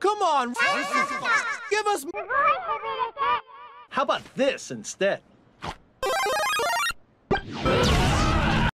Come on, give us. How about this instead?